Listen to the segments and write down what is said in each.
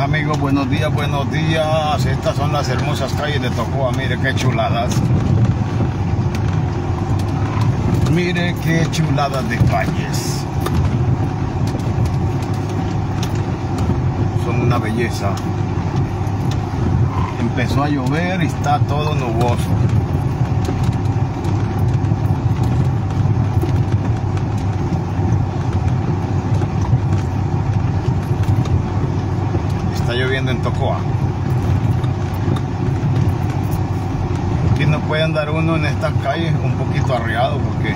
Amigos, buenos días, buenos días. Estas son las hermosas calles de Tocoa, mire qué chuladas. Mire qué chuladas de calles. Son una belleza. Empezó a llover y está todo nuboso. Está en Tocoa. Aquí no puede andar uno en estas calles un poquito arriado porque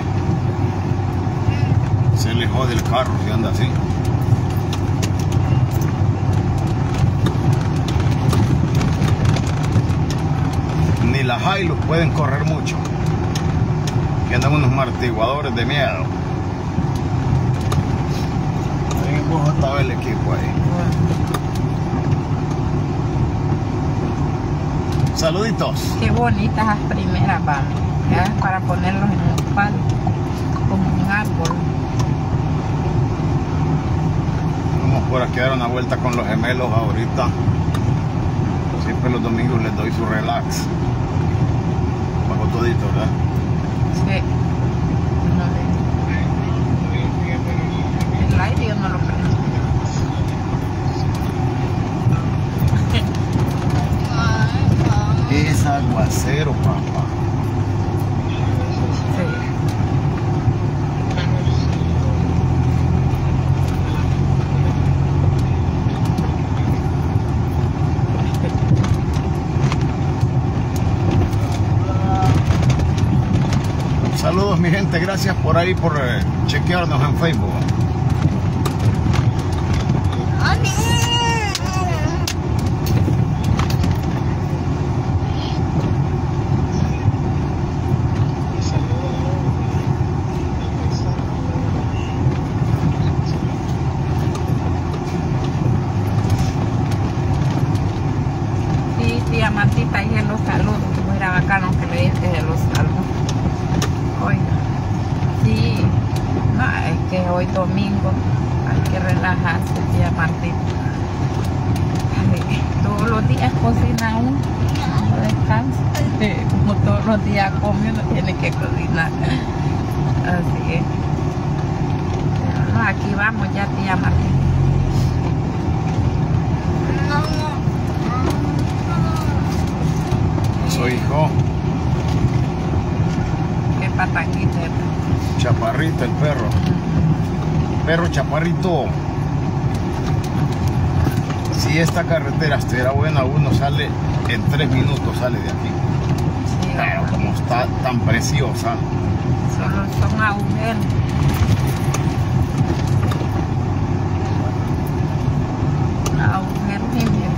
se le jode el carro si anda así. Ni las Hilux pueden correr mucho. Que andan unos martiguadores de miedo. Ahí estaba el equipo ahí. Saluditos. Qué bonitas las primeras. Ya para ponerlos en un palo, como un árbol. Vamos por aquí a dar una vuelta con los gemelos ahorita. Siempre los domingos les doy su relax. Bajo todito, ¿verdad? Sí. No le- El aire yo no lo prendo. Aguacero, papá. Saludos mi gente, gracias por ahí por eh, chequearnos en Facebook. Sí, tía Martita, y los saludos. Era bacano que le dices de los saludos. Oiga, sí, no, es que hoy domingo hay que relajarse, tía Martita. Ay, todos los días cocina uno, no descansa. Como todos los días come, uno tiene que cocinar. Así es. No, aquí vamos ya, tía Martita. Hijo, Qué pataquita. chaparrito el perro. Perro chaparrito. Si esta carretera estuviera buena, uno sale en tres minutos, sale de aquí. Sí, Pero como está tan preciosa, Solo son agujeros. Agujeros y miel.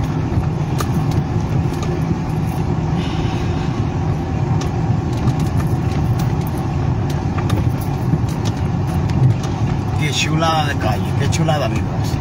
qué chulada de calle, qué chulada amigos.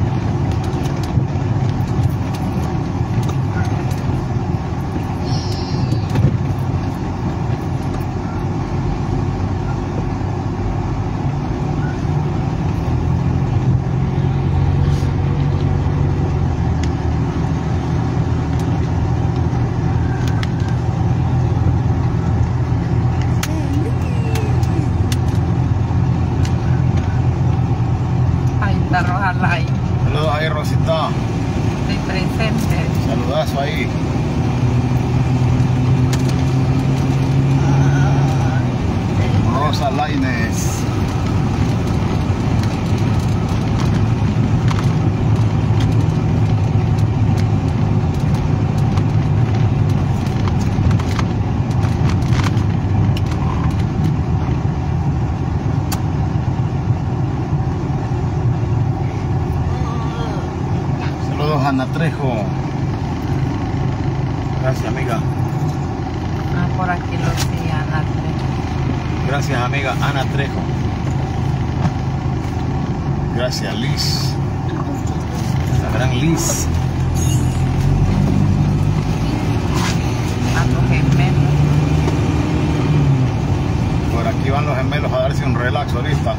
van los gemelos a darse un relax ahorita.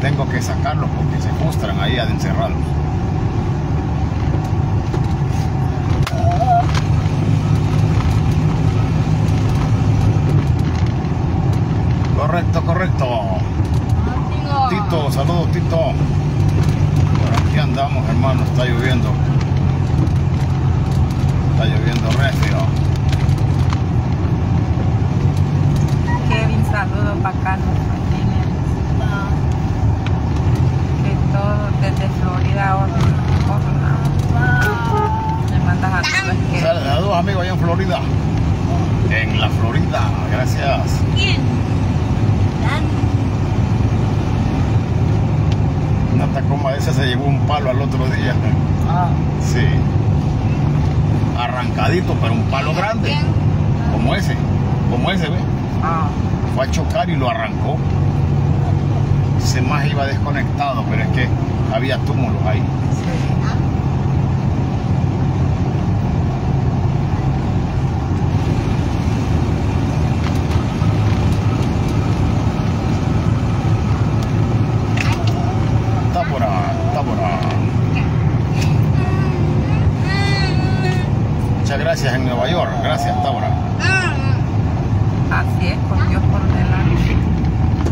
Tengo que sacarlos porque se frustran ahí a encerrarlos. Correcto, correcto. Tito, Tito saludos Tito. Por aquí andamos hermano, está lloviendo. Está lloviendo recio. Kevin, saludos para Carlos Martínez. Que todo desde Florida, Orlando. Me mandas a todos que Saludos amigos allá en Florida. En la Florida, gracias. Una tacoma esa se llevó un palo al otro día. Ah, Sí. Arrancadito, pero un palo grande. Como ese. Como ese, ¿ve? ah. Fue a chocar y lo arrancó. Ese más iba desconectado, pero es que había túmulos ahí. Sí. Tábora, Tábora. Muchas gracias en Nueva York. Gracias, Tábora. Así es, con Dios por delante.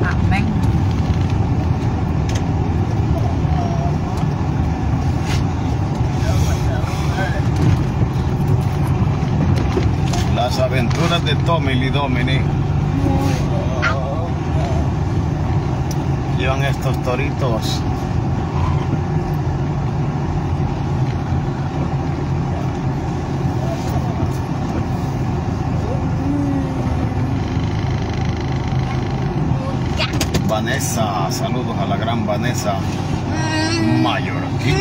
Amén. Las aventuras de Tommy y Dominic. Llevan estos toritos. Vanessa, saludos a la gran Vanessa Mallorquín.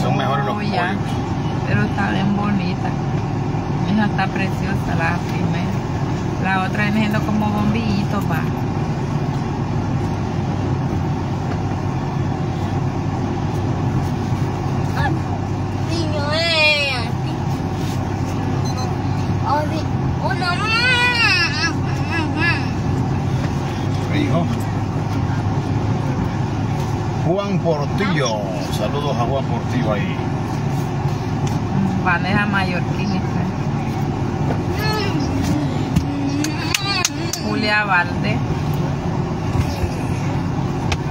Son mejores los Oh, pollos. Pero está bien bonita. Esa está preciosa, la primera. La otra viene siendo como bombillito, pa. Hijo. Juan Portillo. Saludos a Juan Portillo ahí. Vanessa Mallorquín. esta. Julia Valde.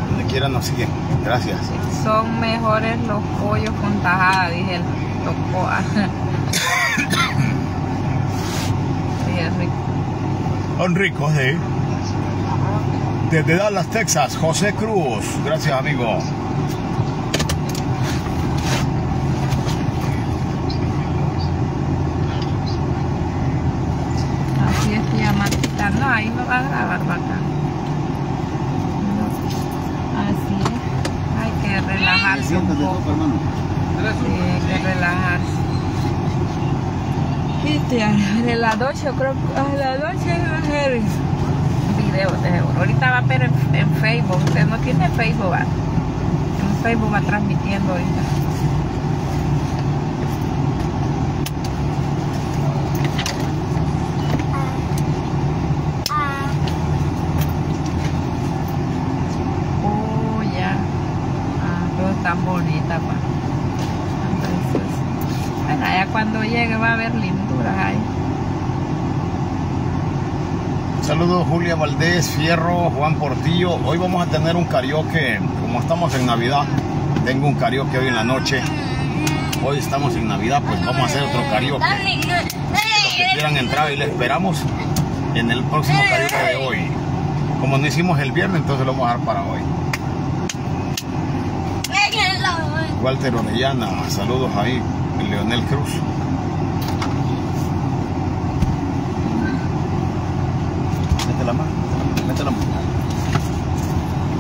Donde quiera nos siguen. Gracias. Son mejores los pollos con tajada, dije el tocoa. Sí, es rico. Son ricos, ¿eh? Desde Dallas, Texas, José Cruz. Gracias, amigo. Así es, tía Martita. No, ahí no va a grabar vaca. No. Así es. Hay que relajarse un poco. Sí, hay que relajarse. De las 2 yo creo que a las 2 va a hacer video de seguro. Ahorita va a ver en, en Facebook. Usted no tiene Facebook, va. En Facebook va transmitiendo ahorita. Oh, ya. Ah, todo tan bonita, pa. Tan preciosa. Bueno, ya cuando llegue va a haber linduras ahí. Saludos Julia Valdés, Fierro, Juan Portillo. Hoy vamos a tener un karaoke, como estamos en Navidad, tengo un karaoke hoy en la noche. Hoy estamos en Navidad, pues vamos a hacer otro karaoke. Los que quieran entrar y le esperamos en el próximo karaoke de hoy. Como no hicimos el viernes, entonces lo vamos a dar para hoy. Walter Orellana, saludos ahí, Leonel Cruz.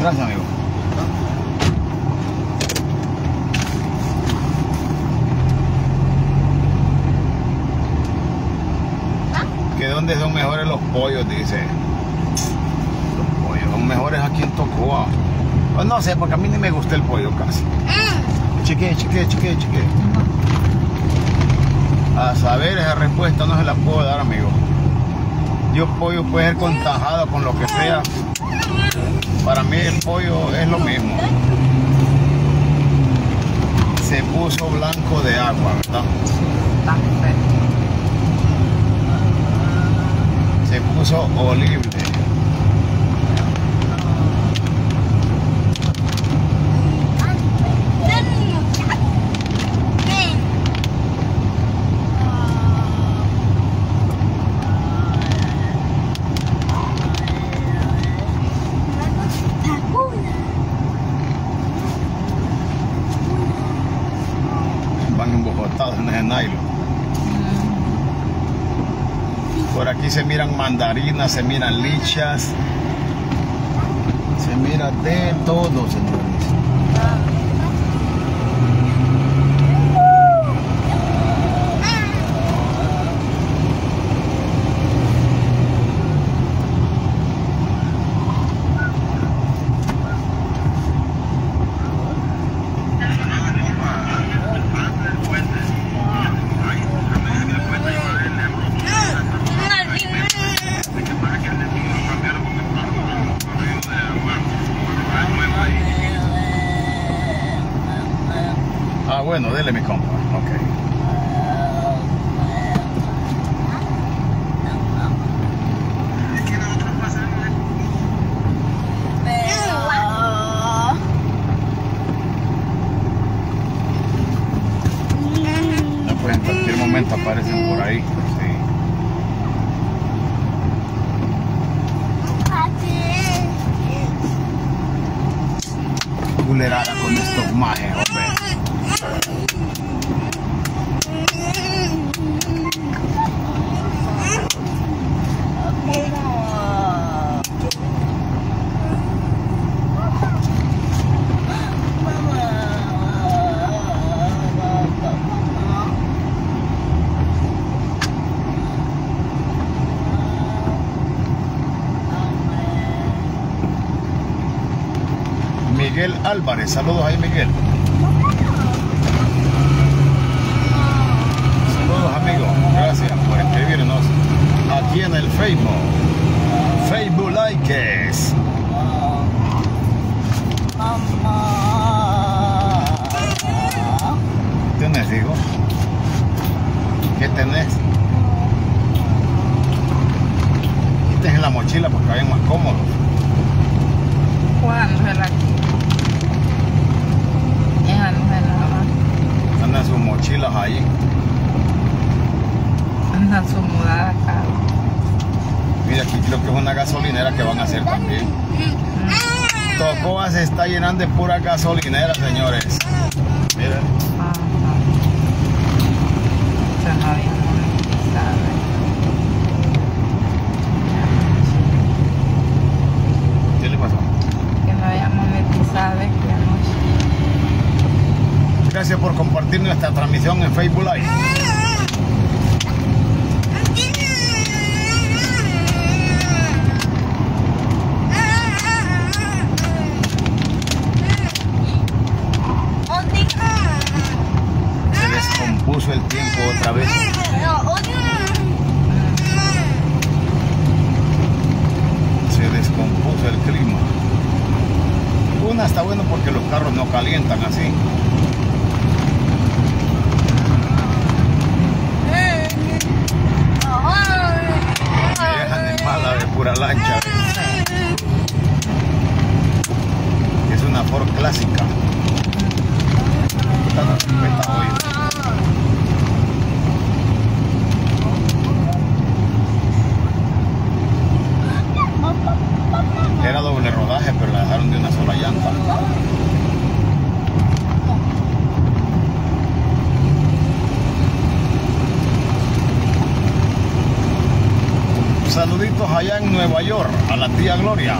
Gracias, amigo. ¿Que dónde son mejores los pollos? Dice. Los pollos son mejores aquí en Tocoa. Pues no sé, porque a mí ni me gusta el pollo casi. Chique, chique, chique, chique. A saber, esa respuesta no se la puedo dar, amigo. Yo pollo puede ser con tajada, con lo que sea. El pollo es lo mismo. Se puso blanco de agua, ¿verdad? Se puso olible. Se miran mandarinas, se miran lichas, se mira de todo, señor. Miguel Álvarez. Saludos ahí, Miguel. Saludos, amigos. Gracias por escribirnos aquí en el Facebook. gasolina. Era Nueva York, a la tía Gloria.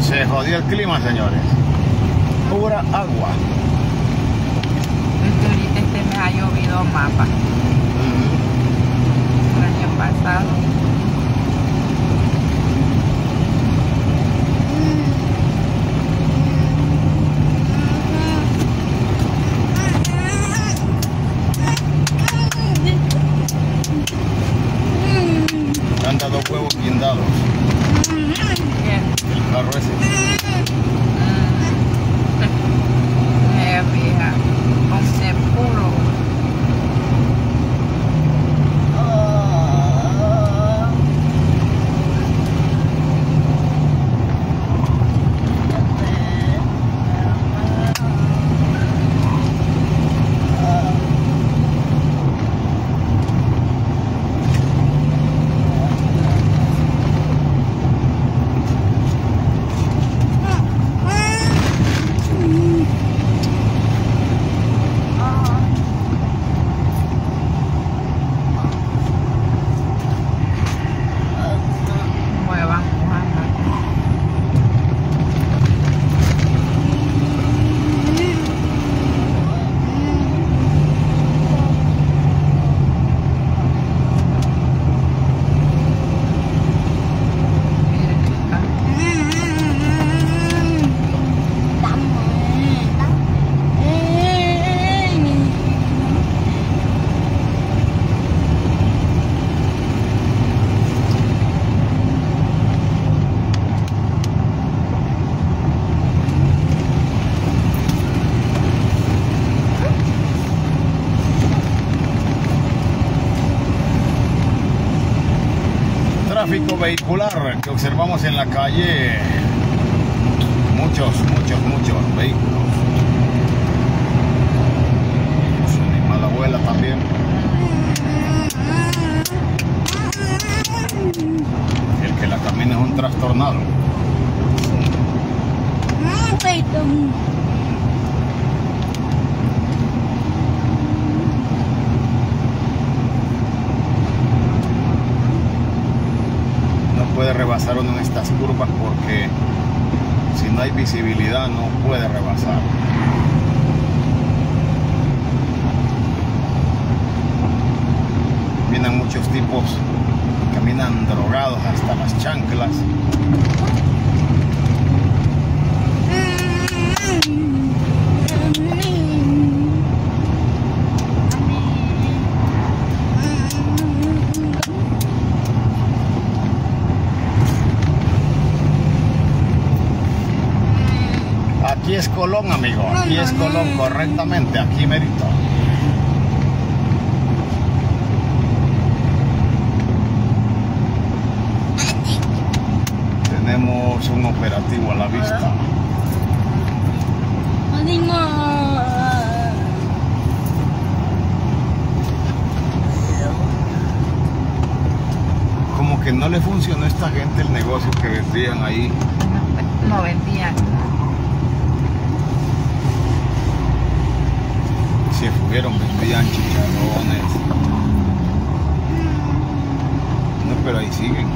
Se jodió el clima, señores. Observamos en la calle. Muchos, muchos, muchos vehículos. Su animal abuela también. El que la camina es un trastornado. No puede rebasar uno en estas curvas porque si no hay visibilidad no puede rebasar. Vienen muchos tipos, caminan drogados hasta las chanclas. Aquí es Colón, amigo. Aquí es Colón, correctamente. Aquí merito. Tenemos un operativo a la vista. Como que no le funcionó a esta gente el negocio que vendían ahí. No, no vendían. Se fueron, vendían chicharrones. No, pero ahí siguen.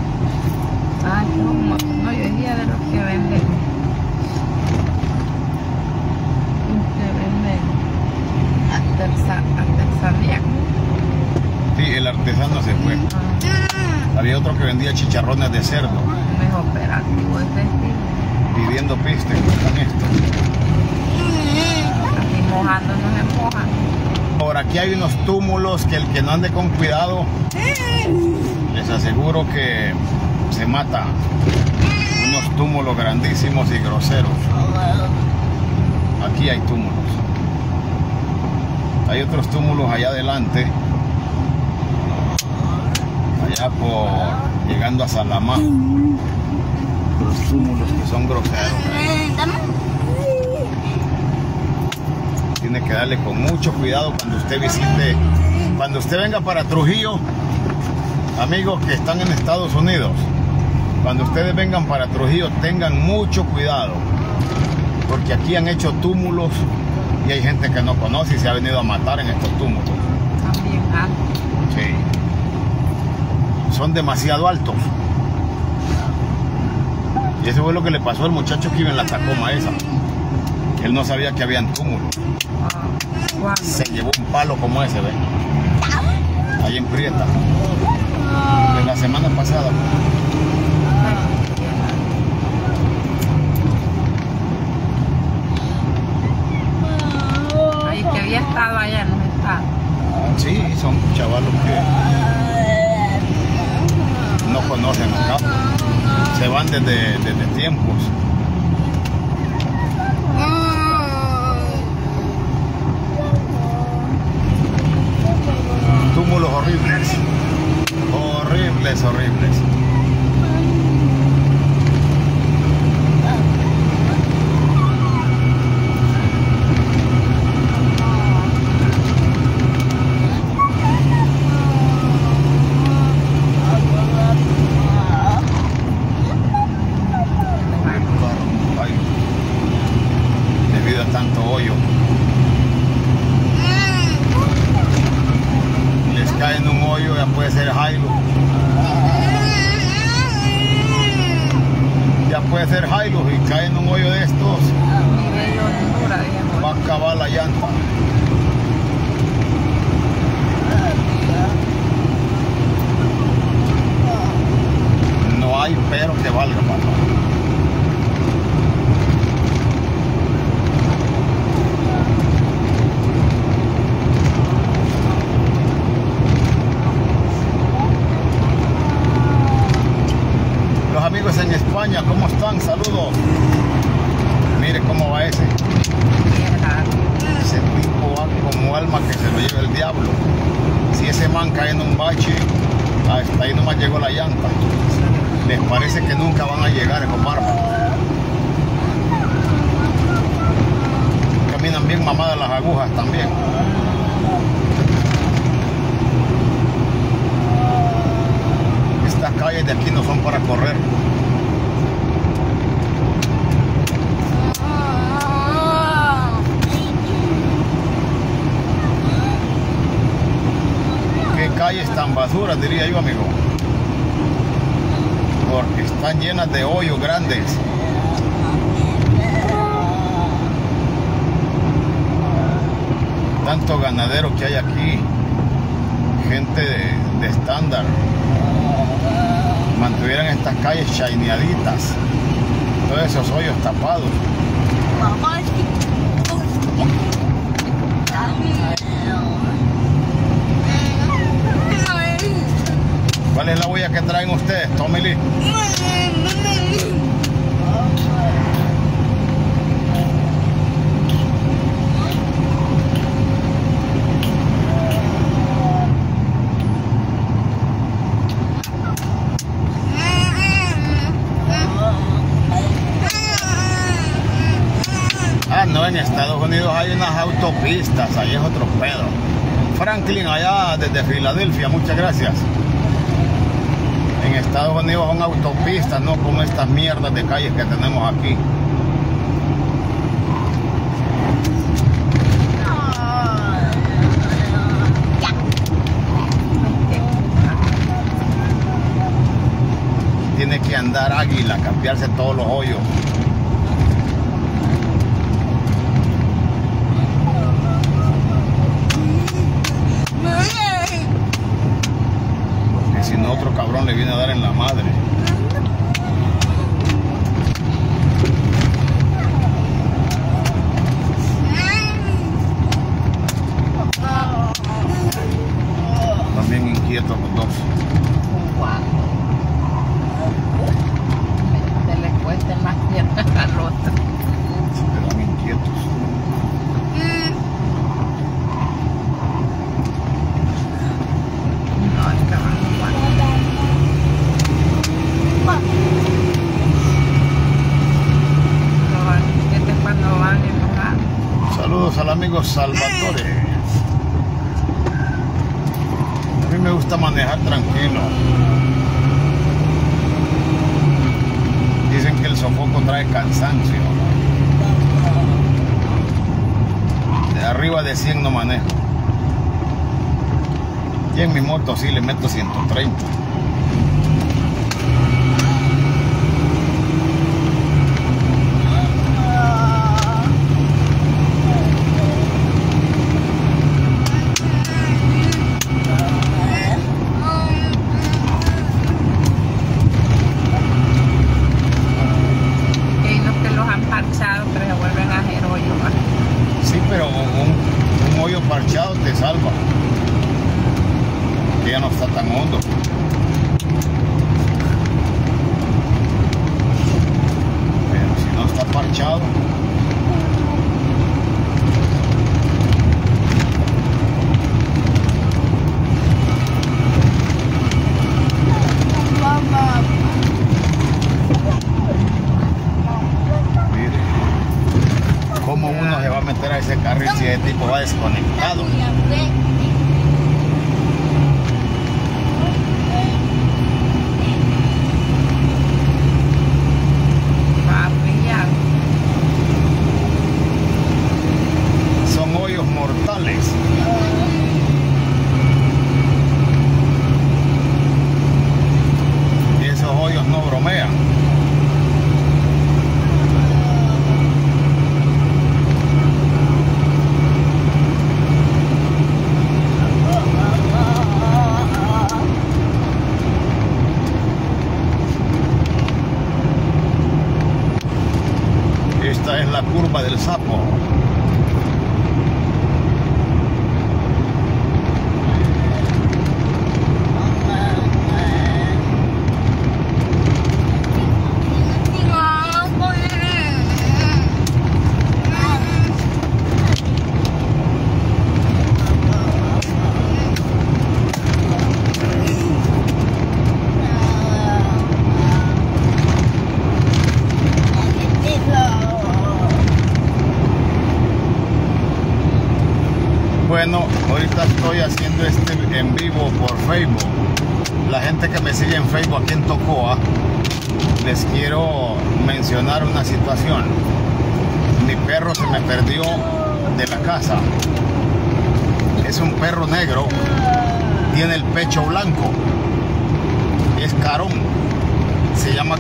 Ay, no, no, yo decía de los que venden. Que venden artesa- artesanía. Sí, el artesano se fue. Ah, Había otro que vendía chicharrones de cerdo, es operativo este pidiendo piste. Con esto. Así mojando no se mojan. Por aquí hay unos túmulos que el que no ande con cuidado, les aseguro que se mata. Unos túmulos grandísimos y groseros. Aquí hay túmulos. Hay otros túmulos allá adelante. Allá por llegando a Salamá. Los túmulos que son groseros. Tiene que darle con mucho cuidado cuando usted visite, cuando usted venga para Trujillo, amigos que están en Estados Unidos, cuando ustedes vengan para Trujillo tengan mucho cuidado, porque aquí han hecho túmulos y hay gente que no conoce y se ha venido a matar en estos túmulos. También alto. Sí. Son demasiado altos. Y eso fue lo que le pasó al muchacho que iba en la Tacoma esa. Él no sabía que habían túmulos. Ah. Se llevó un palo como ese, ¿ven? Ahí en Prieta. De la semana pasada. Ay, que había estado allá, no está. Sí, son chavalos que no conocen acá. Se van desde, desde tiempos. Túmulos horribles. Horribles, horribles. Ay, debido a tanto hoyo. Les cae en un hoyo, ya puede ser Jairo. Ya puede ser Jairo y cae en un hoyo de estos, Nivel de hondura, digamos. va a acabar la llanta. No hay pero que valga, papá. Los amigos en España, ¿cómo están? Saludos. Mire cómo va ese. Tierra. Ese tipo va como alma que se lo lleva el diablo. Si ese man cae en un bache, a Hasta ahí nomás llegó la llanta. Les parece que nunca van a llegar esos bárbaros. Caminan bien mamadas las agujas también. Estas calles de aquí no son para correr. Qué diría yo, amigo. Porque están llenas de hoyos grandes. Tanto ganadero que hay aquí. Gente de, de estándar. Mantuvieran estas calles shineaditas. Todos esos hoyos tapados. ¿Cuál es la huella que traen ustedes, Tommy Lee? Ah, no, en Estados Unidos hay unas autopistas, ahí es otro pedo. Franklin, allá desde Filadelfia, muchas gracias. En Estados Unidos son autopistas, no como estas mierdas de calles que tenemos aquí. Tiene que andar águila, cambiarse todos los hoyos. Porque si no, otro cabrón le viene a dar en la madre. También inquietos los dos. Se les cueste más piernas al otro. Se quedan inquietos. No, es que van igual. No van, este es cuando van enojados. Saludos al amigo Salvatore. A mí me gusta manejar tranquilo. Dicen que el sofoco trae cansancio. De arriba de 100 no manejo. Y en mi moto sí le meto 130.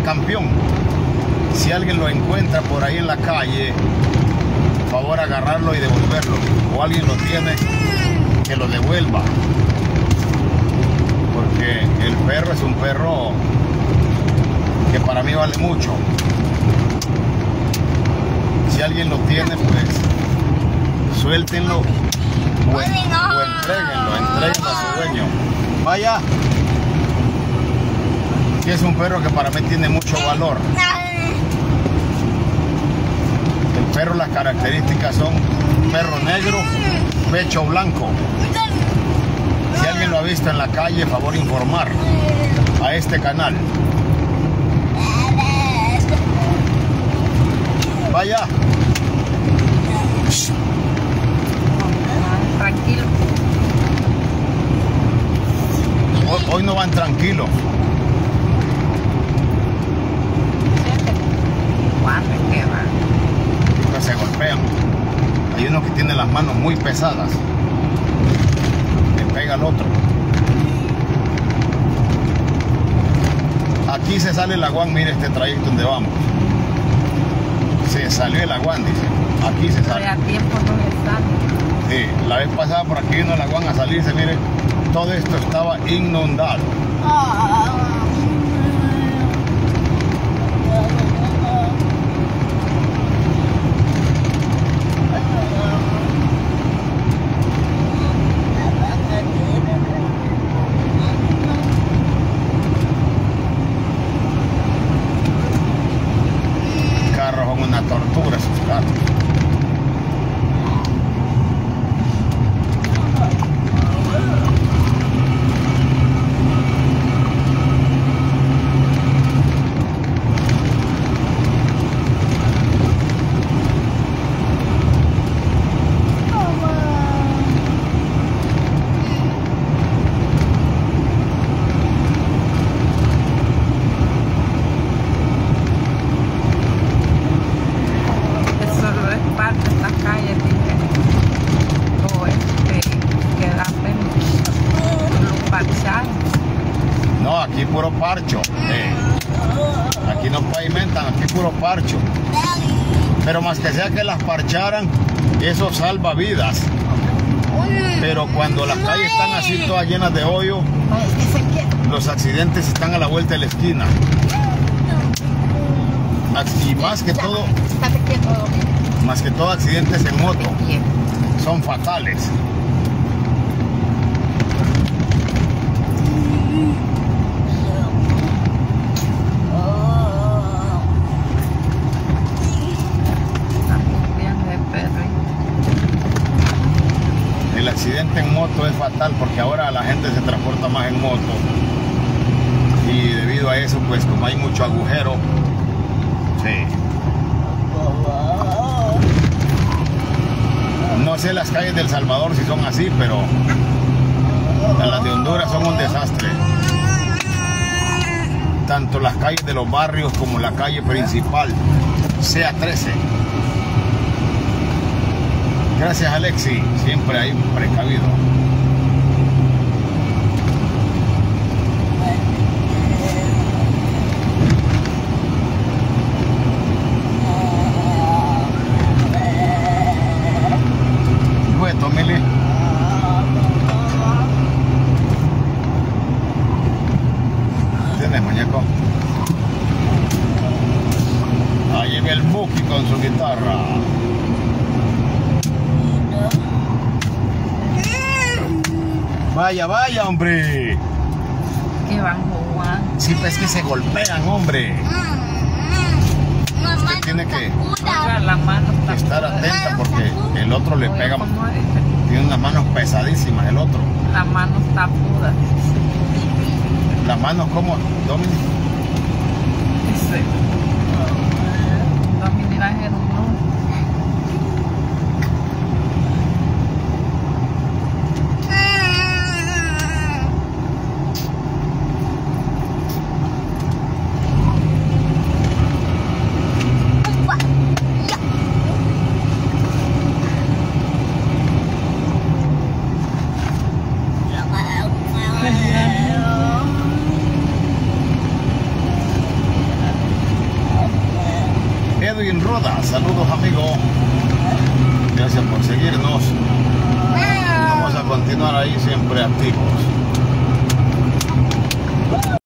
Campeón. Si alguien lo encuentra por ahí en la calle, favor agarrarlo y devolverlo. O alguien lo tiene, que lo devuelva. Porque el perro es un perro que para mí vale mucho. Si alguien lo tiene, pues suéltenlo o, o entreguenlo, entreguenlo a su dueño. Vaya, que es un perro que para mí tiene mucho valor. El perro, las características son perro negro, pecho blanco. Si alguien lo ha visto en la calle, favor informar a este canal. Vaya. Tranquilo. Hoy, hoy no van tranquilos. ¿Cuándo es que va? porque se golpean. Hay uno que tiene las manos muy pesadas. Le pega al otro. Aquí se sale el aguán, mire este trayecto donde vamos. Se salió el aguán, dice. Aquí se sale. a tiempo no. Sí, la vez pasada por aquí vino el aguán a salirse, mire. Todo esto estaba inundado. Carros son una tortura esos carros. Eso solo es parte de esta calle, dije. O este, que da pena. Lo parcharon. No, aquí puro parcho. eh. Aquí no pavimentan, aquí puro parcho. Pero más que eso salva vidas. Pero cuando las calles están así todas llenas de hoyo, los accidentes están a la vuelta de la esquina. Y más que todo, más que todo accidentes en moto, son fatales. Estamos bien de perro. El es fatal porque ahora la gente se transporta más en moto. Y debido a eso, pues como hay mucho agujero, sí. No sé las calles del Salvador si son así, pero las de Honduras son un desastre. Tanto las calles de los barrios como la calle principal, sea 13. Gracias Alexi, siempre hay precavido. Pues tómele. ¿Tienes muñeco? Ahí ve el Muki con su guitarra. Vaya, vaya, hombre. Que van jugando. Sí, pues que se golpean, hombre. Usted tiene que estar atenta porque el otro le pega. ¿cómo es? Tiene unas manos pesadísimas el otro. La mano está puda. Las manos como, Dominic,